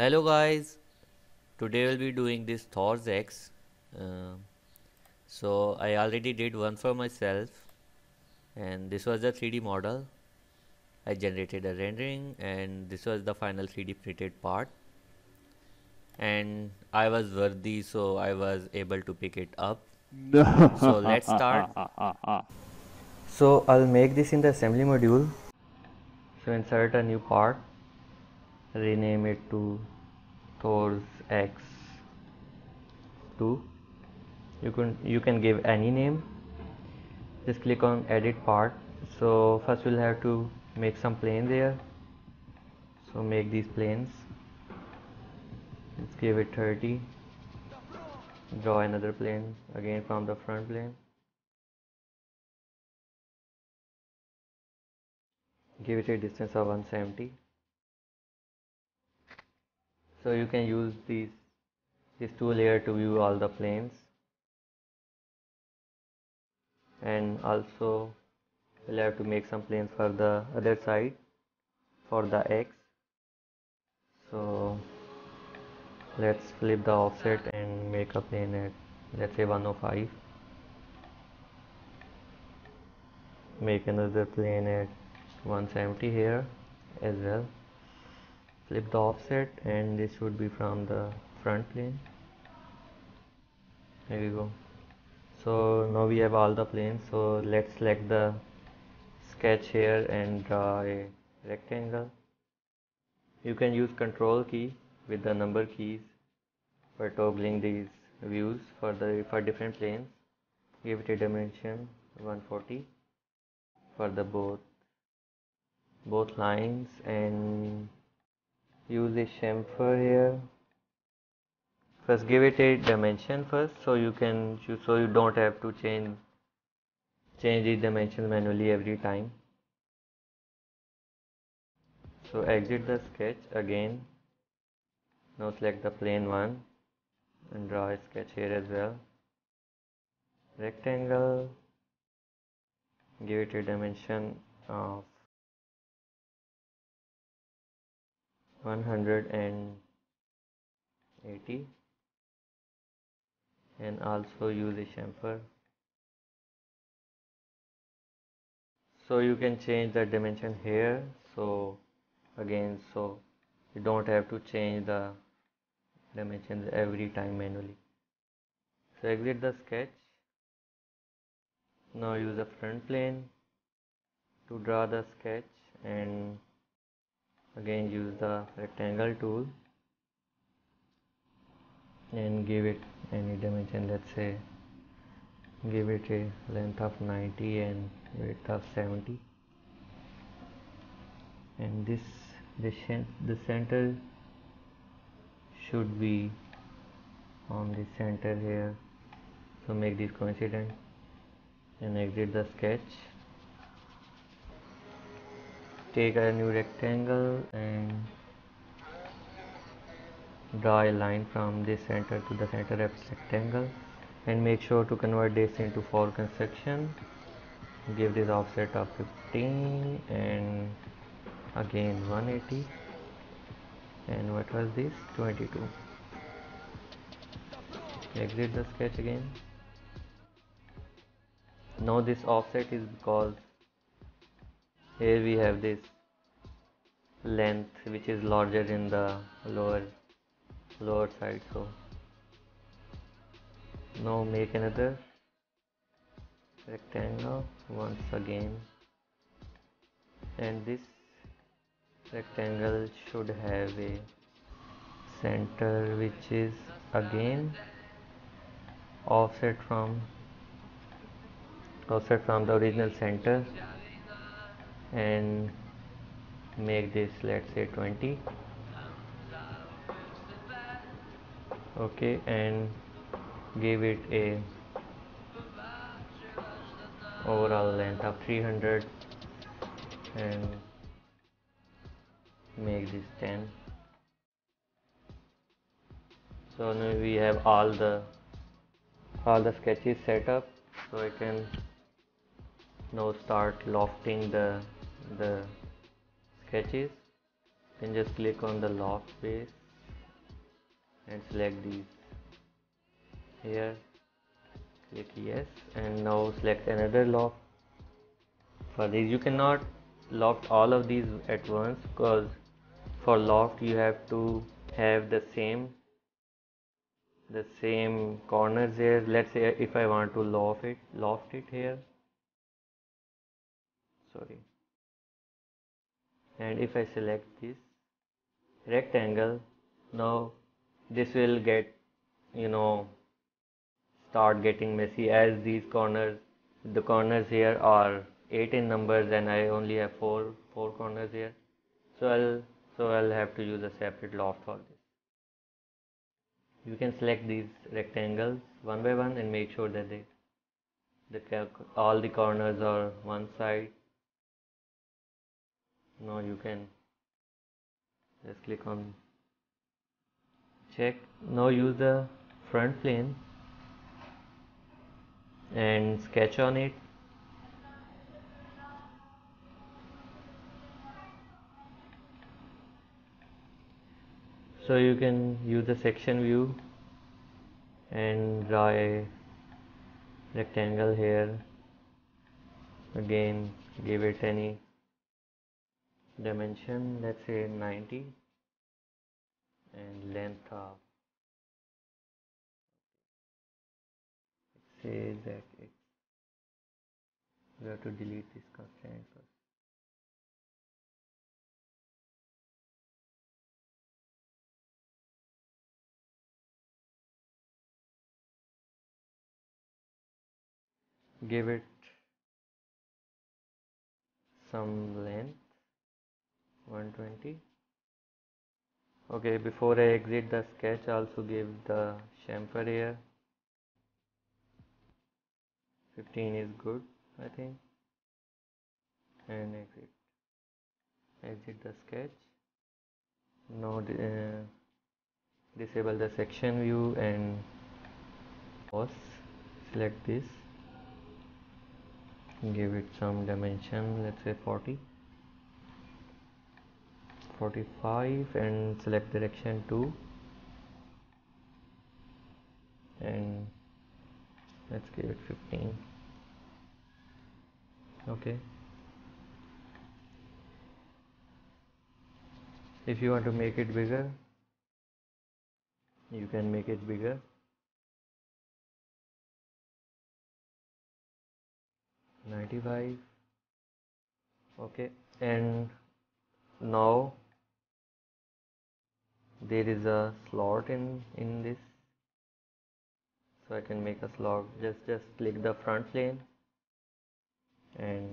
Hello guys, today we'll be doing this Thor's Axe. Uh, so I already did one for myself and this was the 3D model. I generated a rendering and this was the final 3D printed part and I was worthy so I was able to pick it up. So let's start. So I'll make this in the assembly module. So insert a new part, rename it to Thor's Axe2. You can you can give any name. Just click on edit part. So first we'll have to make some plane there. So make these planes. Let's give it 30. Draw another plane again from the front plane. give it a distance of 170 so you can use these this two layer to view all the planes. And also we'll have to make some planes for the other side for the Axe. So let's flip the offset and make a plane at let's say 105 make another plane at 170 here as well flip the offset and this should be from the front plane. There we go. So now we have all the planes. So let's select the sketch here and draw a rectangle. You can use control key with the number keys for toggling these views for the for different planes. Give it a dimension 140 for the both both lines and use a chamfer here. First give it a dimension first so you can so you don't have to change change the dimensions manually every time. So exit the sketch again. Now select the plane one and draw a sketch here as well. Rectangle. Give it a dimension of 180 and also use a chamfer. So you can change the dimension here. So again so you don't have to change the dimensions every time manually. So exit the sketch. Now use a front plane to draw the sketch and again use the rectangle tool and give it any dimension. Let's say give it a length of 90 and width of 70 and this the, the center should be on the center here. So make this coincident and exit the sketch take a new rectangle and draw a line from the center to the center of rectangle and make sure to convert this into four section give this offset of 15 and again 180 and what was this? 22 exit the sketch again. Now this offset is because here we have this length which is larger in the lower lower side so now make another rectangle once again. And this rectangle should have a center which is again offset from offset from the original center and make this let's say 20 okay and give it a overall length of 300 and make this 10 so now we have all the all the sketches set up. So I can now start lofting the the sketches then just click on the loft base and select these. Here click yes and now select another loft for this you cannot loft all of these at once because for loft you have to have the same the same corners here let's say if I want to loft it loft it here. Sorry and if I select this rectangle now this will get you know start getting messy as these corners the corners here are 8 in numbers and I only have 4 4 corners here. So I'll so I'll have to use a separate loft for this. You can select these rectangles one by one and make sure that they the all the corners are one side now you can just click on check. Now use the front plane and sketch on it. So you can use the section view and draw a rectangle here. Again give it any dimension let's say 90 and length of it says that it we have to delete this constraint first. Give it some length 120 okay before I exit the sketch also give the chamfer here. 15 is good I think. And exit. Exit the sketch. Now uh, disable the section view and pause. Select this. Give it some dimension let's say 40 45 and select direction 2 and let's give it 15 okay. If you want to make it bigger you can make it bigger. Ninety five okay. And now there is a slot in in this. So I can make a slot. Just just click the front plane and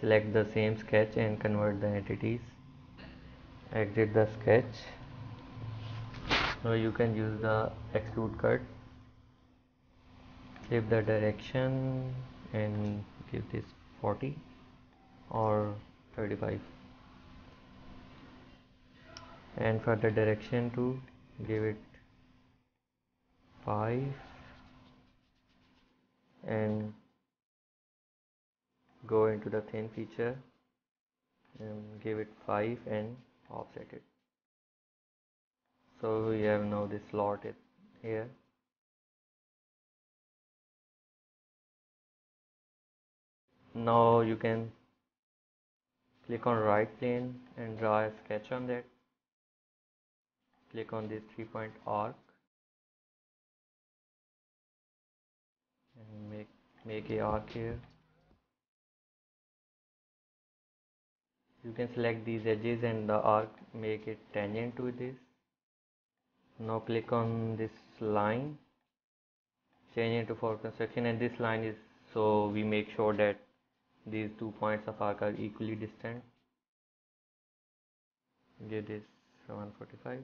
select the same sketch and convert the entities. Exit the sketch. Now you can use the extrude cut flip the direction and give this 40 or 35 and for the direction to give it 5 and go into the thin feature and give it 5 and offset it. So we have now this slot here. Now you can click on right plane and draw a sketch on that click on this three point arc and make make a arc here. You can select these edges and the arc make it tangent to this. Now click on this line change it to for construction and this line is so we make sure that these two points of arc are equally distant. Give this 145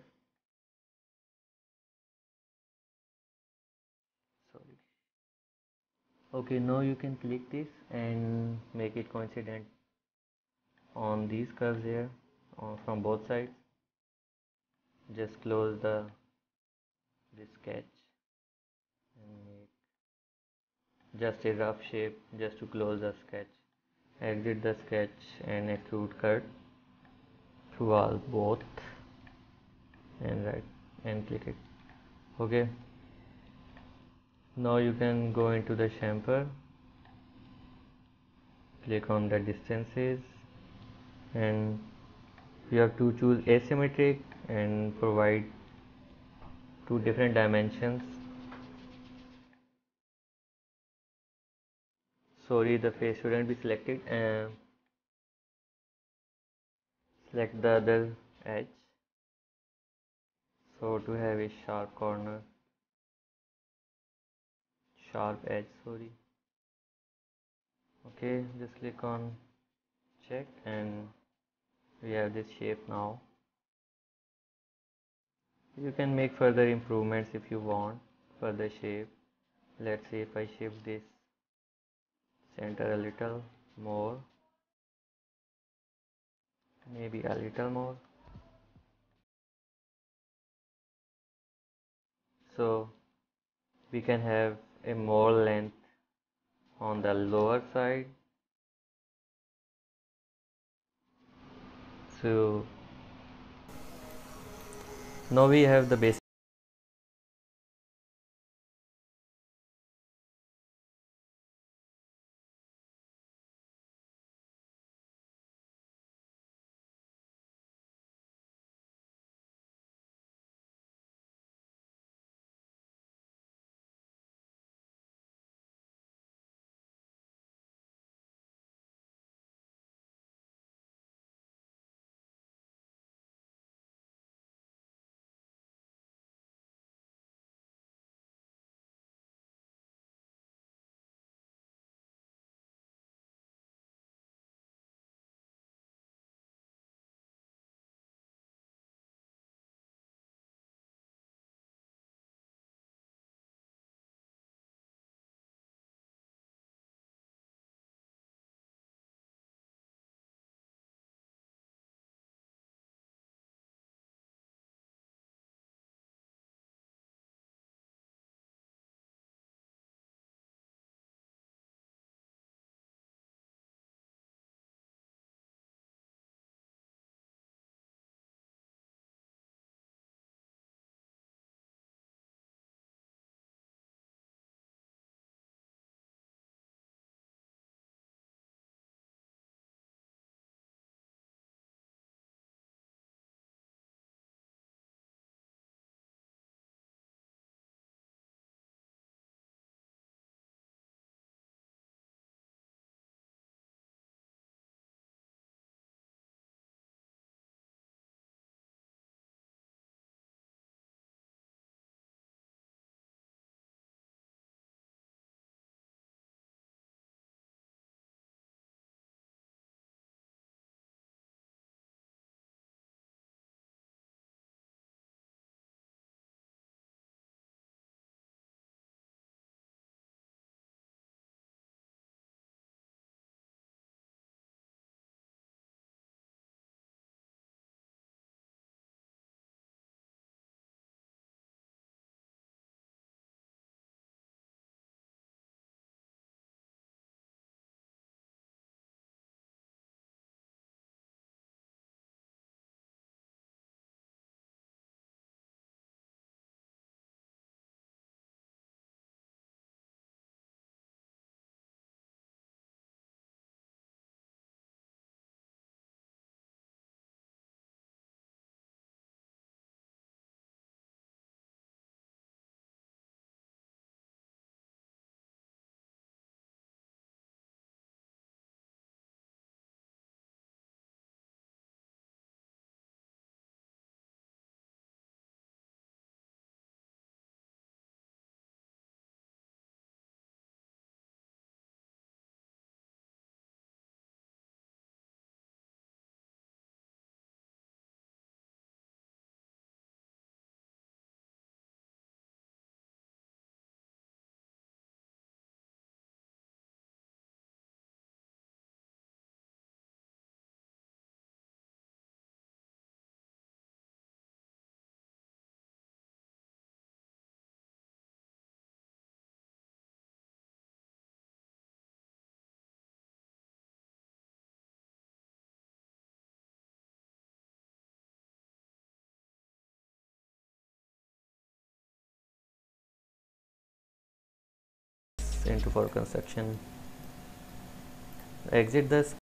okay now you can click this and make it coincident on these curves here from both sides. Just close the this sketch and make just a rough shape just to close the sketch. Exit the sketch and extrude cut through all both and right and click it. Okay now you can go into the chamfer click on the distances and you have to choose asymmetric and provide two different dimensions. Sorry the face shouldn't be selected and select the other edge. So to have a sharp corner sharp edge sorry. Okay just click on check and we have this shape now. You can make further improvements if you want for the shape. Let's see if I shift this center a little more maybe a little more. So we can have a more length on the lower side. So now we have the basic into for construction exit the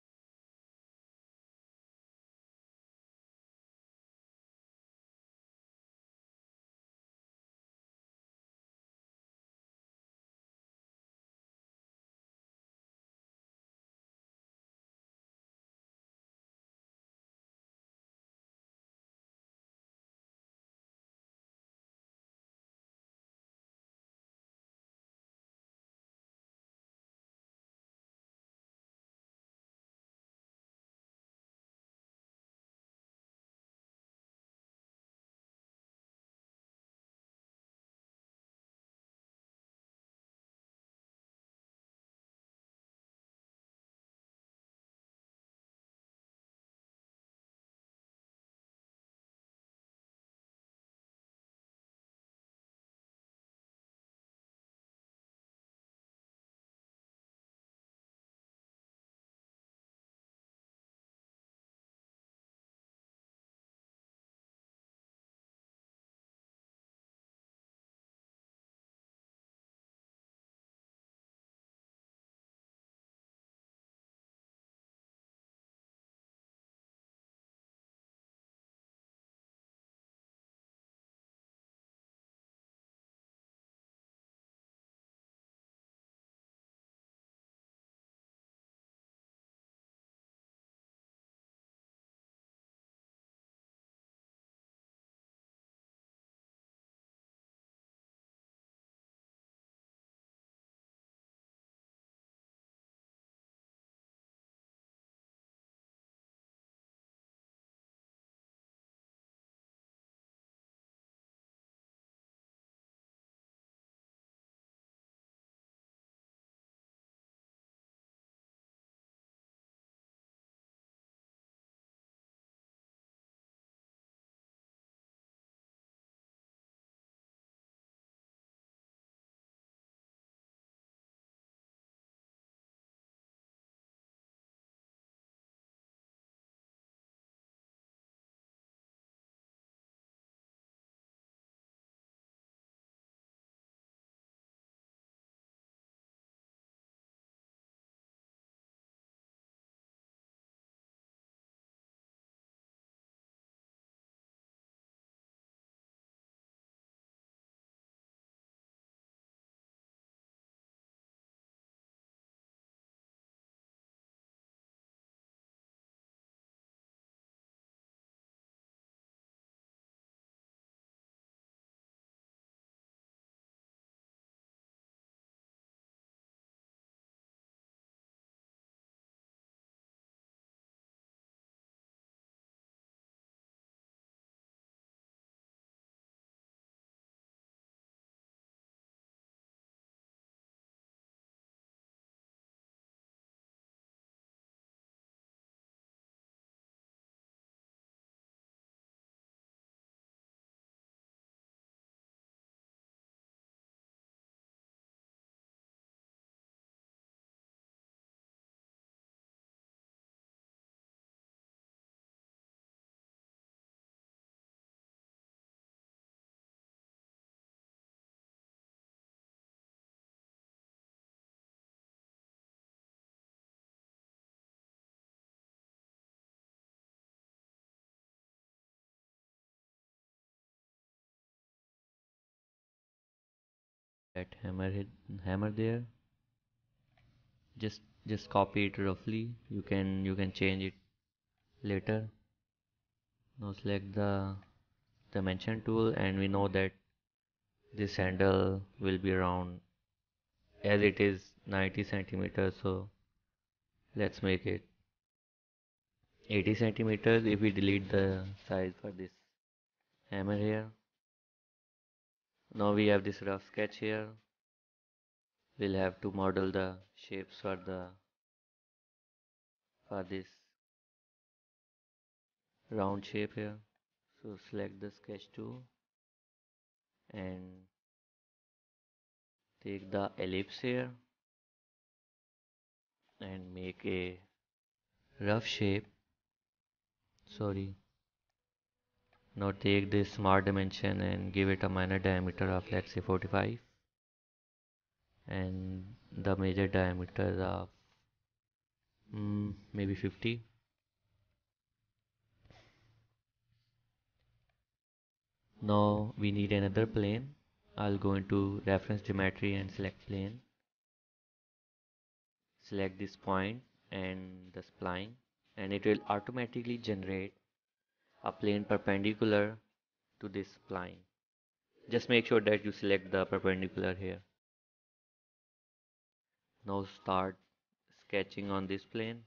that hammer hit, hammer there. Just just copy it roughly. You can you can change it later. Now select the dimension tool and we know that this handle will be around as it is 90 centimeters. So let's make it 80 centimeters if we delete the size for this hammer here now we have this rough sketch here. We'll have to model the shapes for the for this round shape here. So select the sketch tool and take the ellipse here and make a rough shape. Sorry now take this smart dimension and give it a minor diameter of let's say 45 and the major diameter of mm, maybe 50 now we need another plane. I'll go into reference geometry and select plane. Select this point and the spline and it will automatically generate a plane perpendicular to this spline. Just make sure that you select the perpendicular here. Now start sketching on this plane.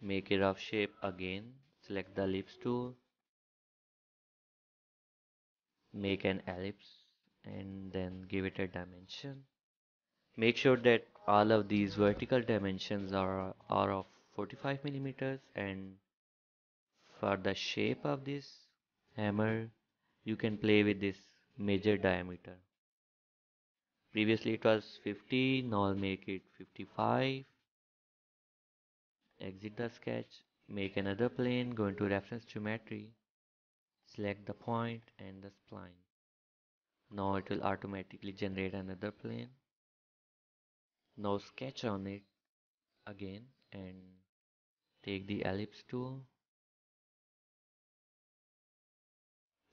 Make a rough shape again. Select the ellipse tool. Make an ellipse and then give it a dimension. Make sure that all of these vertical dimensions are, are of 45 millimeters and for the shape of this hammer you can play with this major diameter. Previously it was 50 now I'll make it 55 exit the sketch make another plane go into reference geometry select the point and the spline. Now it will automatically generate another plane. Now sketch on it again and take the ellipse tool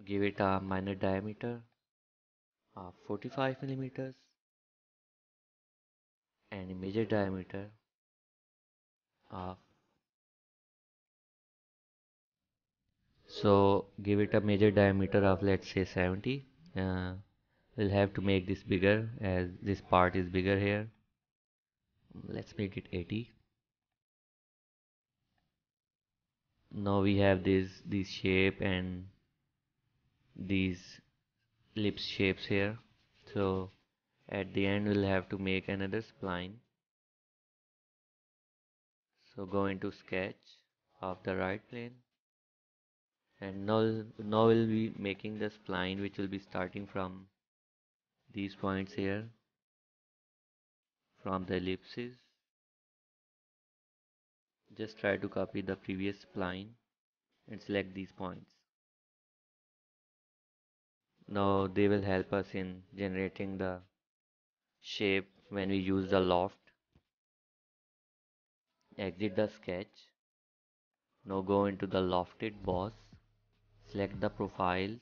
give it a minor diameter of 45 millimeters and a major diameter of so give it a major diameter of let's say 70 uh, we'll have to make this bigger as this part is bigger here. Let's make it 80 now we have this this shape and these ellipse shapes here. So at the end we'll have to make another spline. So go into sketch of the right plane. And now now we'll be making the spline which will be starting from these points here from the ellipses. Just try to copy the previous spline and select these points now they will help us in generating the shape when we use the loft. Exit the sketch. Now go into the lofted boss. Select the profiles.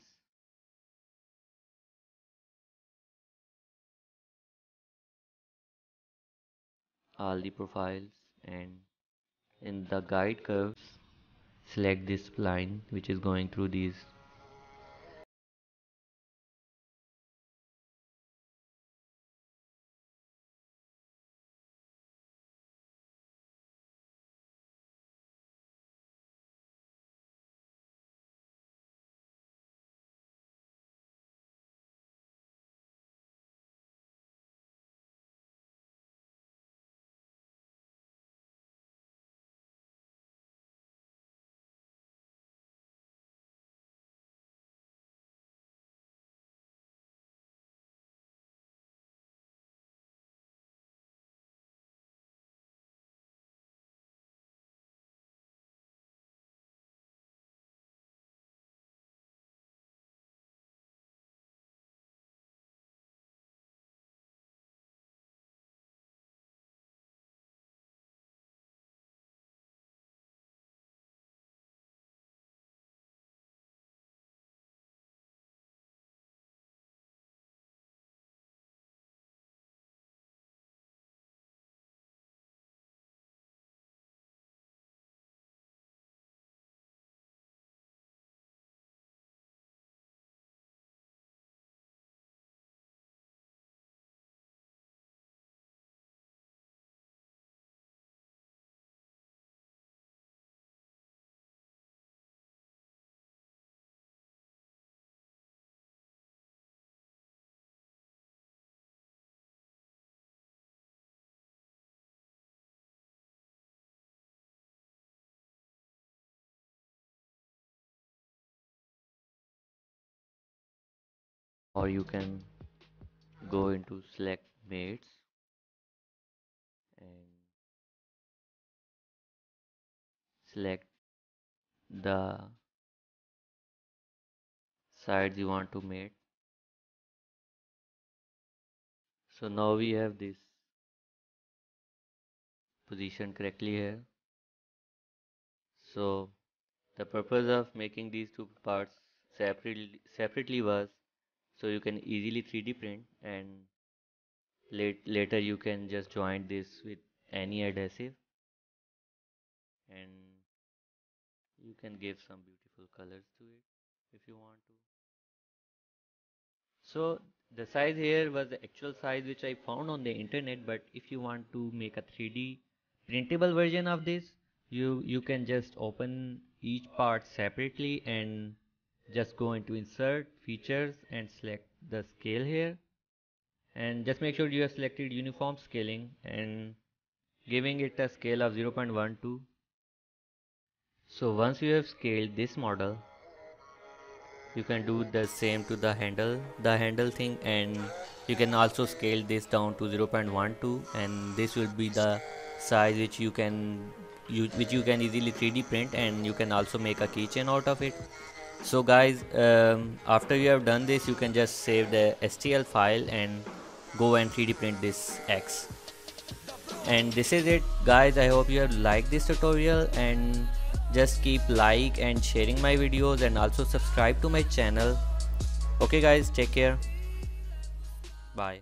All the profiles. And in the guide curves select this line which is going through these or you can go into select mates and select the sides you want to mate. So now we have this positioned correctly here. So the purpose of making these two parts separately separately was so you can easily 3d print and late, later you can just join this with any adhesive. And you can give some beautiful colors to it if you want to. So the size here was the actual size which I found on the internet but if you want to make a 3d printable version of this you you can just open each part separately and just go into insert features and select the scale here. And just make sure you have selected uniform scaling and giving it a scale of 0.12 so once you have scaled this model you can do the same to the handle the handle thing and you can also scale this down to 0.12 and this will be the size which you can you, which you can easily 3d print and you can also make a keychain out of it so guys um, after you have done this you can just save the stl file and go and 3d print this Axe. And this is it. Guys I hope you have liked this tutorial and just keep like and sharing my videos and also subscribe to my channel. Okay guys take care. Bye